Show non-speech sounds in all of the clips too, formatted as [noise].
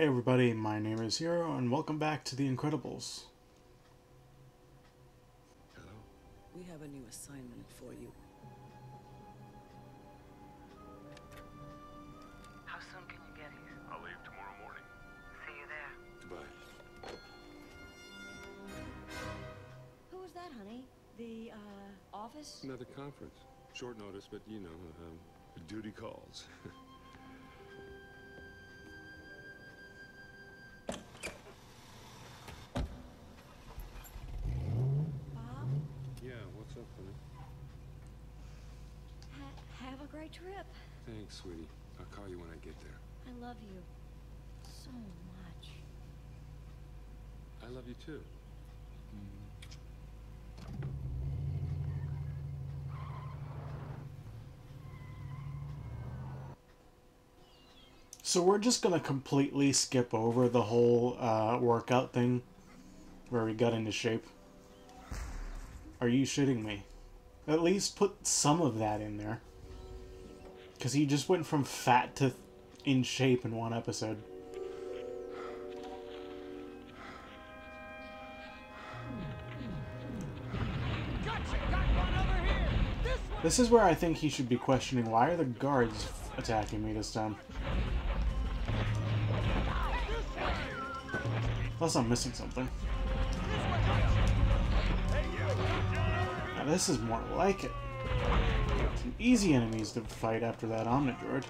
Hey everybody, my name is Hero, and welcome back to The Incredibles. Hello? We have a new assignment for you. How soon can you get here? I'll leave tomorrow morning. See you there. Goodbye. Who was that, honey? The, uh, office? Another conference. Short notice, but you know, um, duty calls. [laughs] Ha- have great trip. Thanks, sweetie. I'll call you when I get there. I love you so much. I love you too. So we're just gonna completely skip over the whole uh, workout thing where we got into shape. Are you shitting me? At least put some of that in there. Because he just went from fat to in shape in one episode. This is where I think he should be questioning why are the guards attacking me this time? Unless I'm missing something. Now this is more like it. Some easy enemies to fight after that Omnidroid.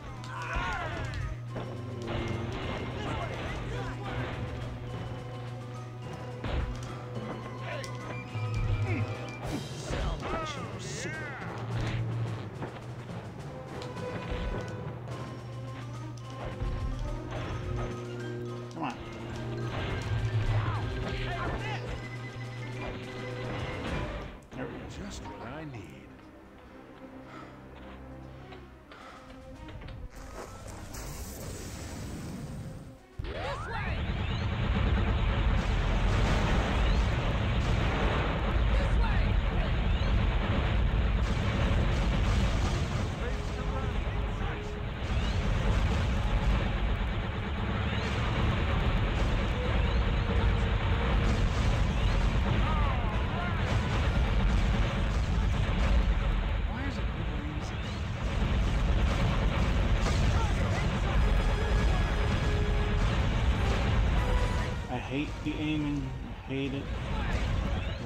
Hate the aiming. I hate it.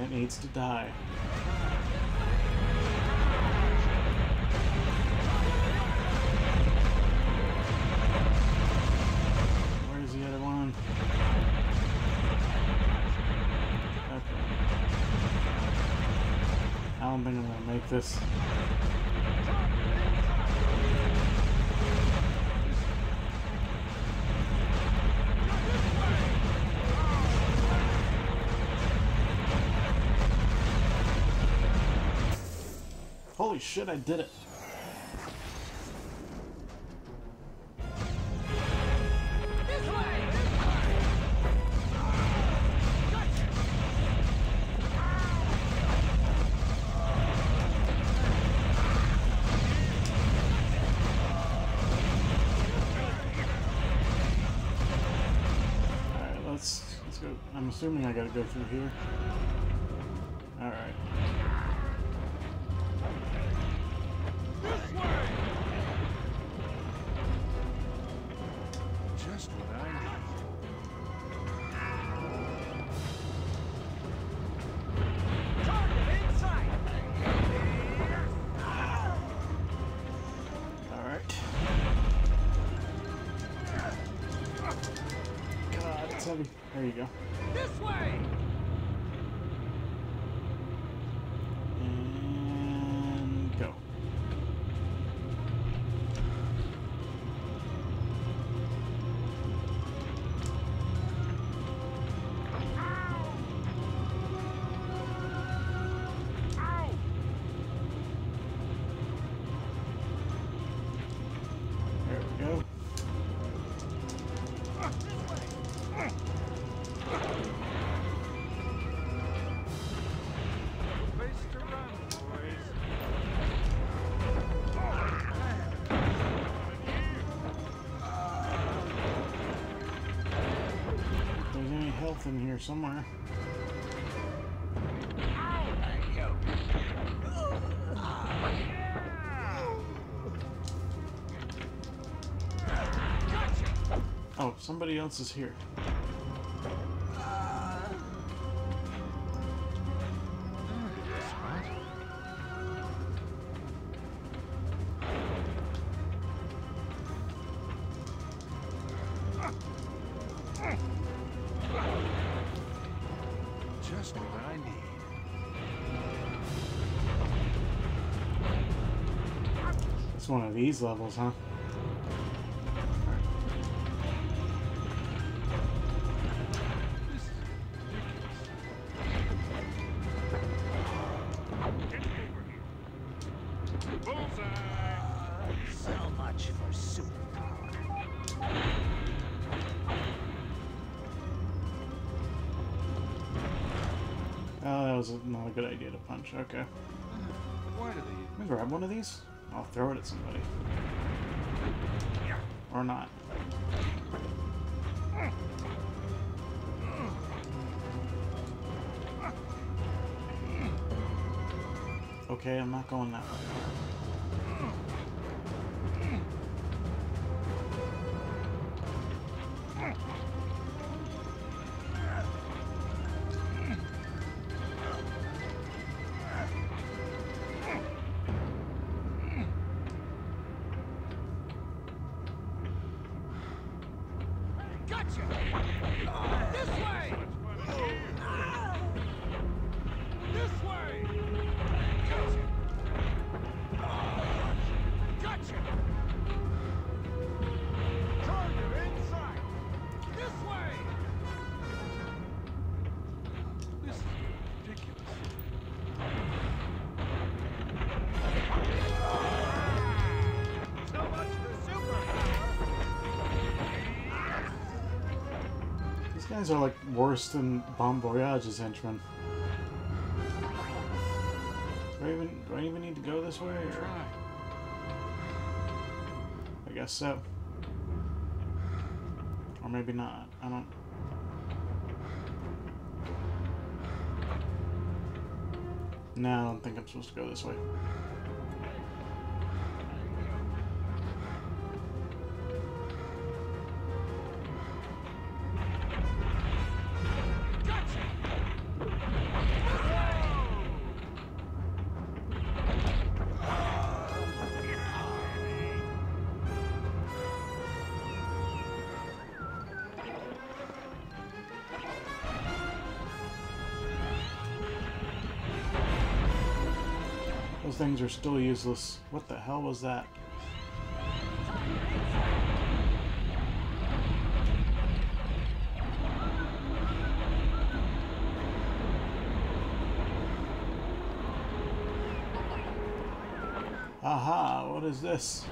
It needs to die. Where's the other one? Okay. I don't think I'm gonna make this. Shit, I did it. I'm assuming I gotta go through here. Alright. There you go. This way! Somewhere. Oh, somebody else is here. Just what I need. It's one of these levels, huh? Good idea to punch. Okay. Mm-hmm. Why do they Let me grab one of these. I'll throw it at somebody. Or not. Okay, I'm not going that way. Guys are like worse than Bomb Voyage's henchmen. Do I even do I even need to go this way? Or? I guess so. Or maybe not. I don't. No, I don't think I'm supposed to go this way. Things are still useless. What the hell was that? Aha, what is this?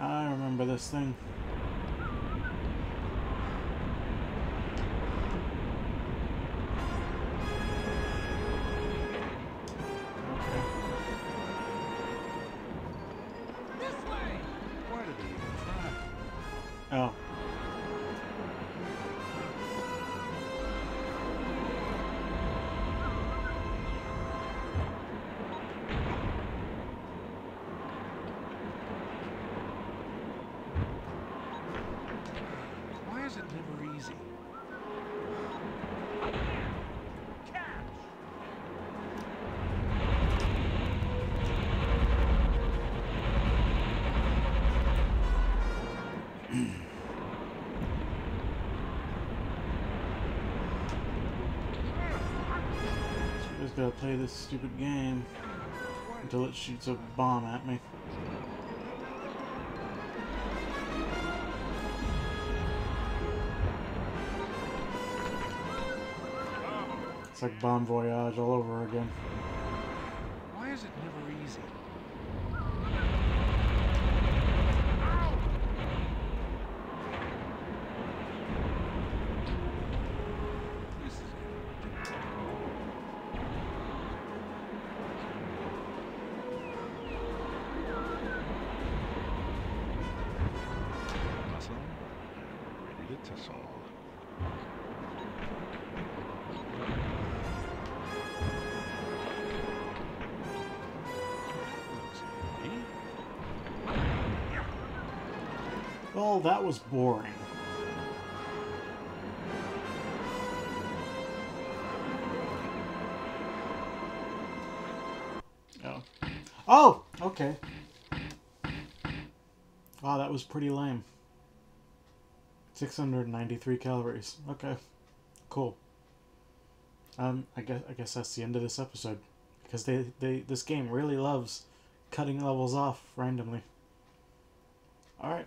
I remember this thing. Play this stupid game until it shoots a bomb at me. It's like Bomb Voyage all over again. Why is it never easy? Well, that was boring. Oh. Oh! Okay. Wow, that was pretty lame. 693 calories. Okay. Cool. Um, I guess I guess that's the end of this episode. Because they, they this game really loves cutting levels off randomly. Alright.